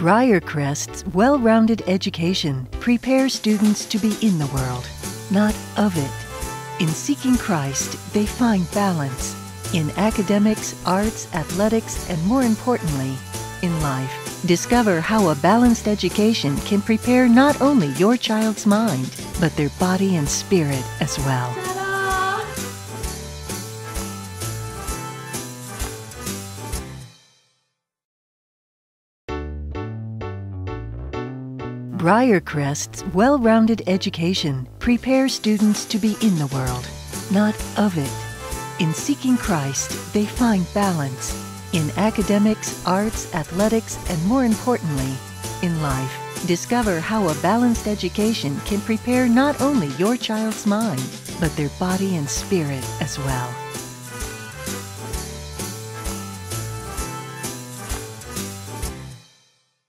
Briarcrest's well rounded education prepares students to be in the world, not of it. In seeking Christ, they find balance in academics, arts, athletics, and more importantly, in life. Discover how a balanced education can prepare not only your child's mind, but their body and spirit as well. Briarcrest's well rounded education prepares students to be in the world, not of it. In seeking Christ, they find balance in academics, arts, athletics, and more importantly, in life. Discover how a balanced education can prepare not only your child's mind, but their body and spirit as well.